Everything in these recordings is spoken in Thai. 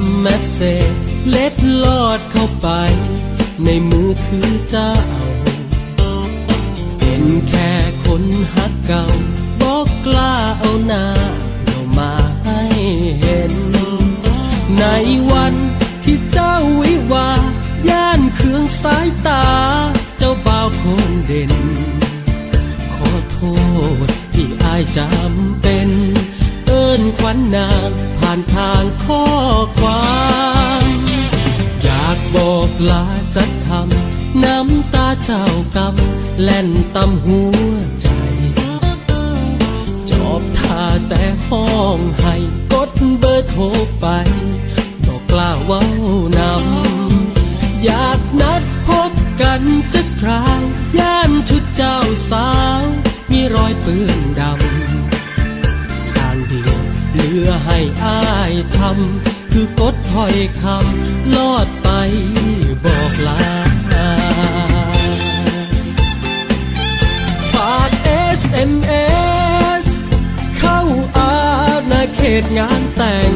ำแมสเซจเล็ดลอดเข้าไป ในมือถือเจ้า เป็นแค่คนหักเก่าบอกกล้าเอาหน้าเรามาให้เห็น ในวันที่เจ้าวิวา ย่านเครื่องสายตา เจ้าบ่าวคนเด่น ขอโทษที่อายจำเป็น เอิ้นขวัญนนางผ่านทางข้อ อยากบอกลาจัดทำน้ำตาเจ้ากำแล่นตำหัวใจ จอบท่าแต่ห้องให้กดเบอร์โทรไปบอกกล้าเว้านำ อยากนัดพบกันจะคราวย่านชุดเจ้าสาว มีรอยเปื้อนดำ ทางเดียวเหลือให้อายทำ คือกดถอยคำลอดไปบอกลาฝาก SMS เข้าอาณาเขตงานแต่ง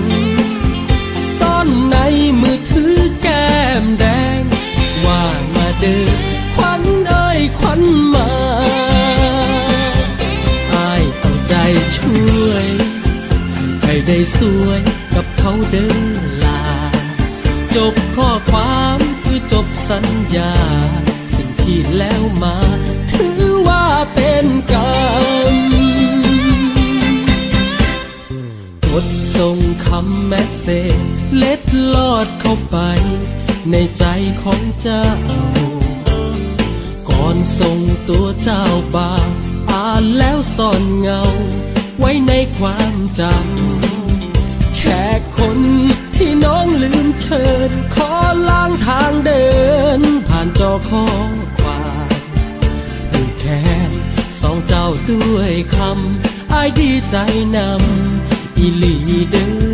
ซ่อนในมือถือแก้มแดง ว่ามาเดินควันเอ้ยควันมาอายเอาใจช่วย ให้ได้สวย เขาเดินลา จบข้อความคือจบสัญญา สิ่งที่แล้วมา ถือว่าเป็นกรรมกดส่งคำแมสเซจเล็ดลอดเข้าไป ในใจของเจ้า ก่อนส่งตัวเจ้าบ่าวอ่านแล้วซ่อนเงา ไว้ในความจำ คนที่น้องลืมเชิญ ขอล้างทางเดิน ผ่านจอข้อความดูแค่สองเจ้าด้วยคำอายดีใจนำอีหลีเดอน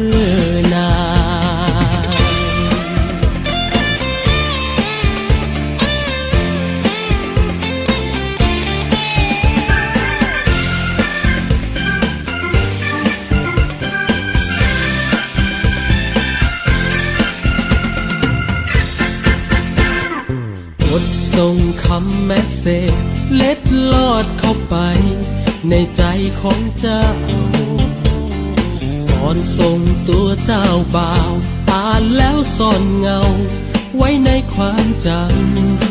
ส่งคำแมสเซจเล็ดลอดเข้าไป ในใจของเจ้า ก่อนส่งตัวเจ้าบ่าวอ่านแล้วซ่อนเงา ไว้ในความจ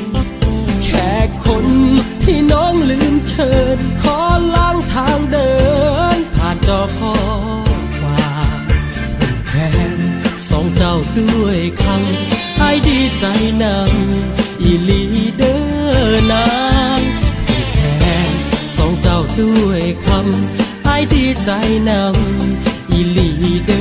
ำ แค่คนที่น้องลืมเชิญ ขอล้างทางเดิน ผ่านจอข้อความแขนสองเจ้าด้วยคำให้ดีใจนำ ด้วยคำไอ้ดีใจนำอีหลีเด้อ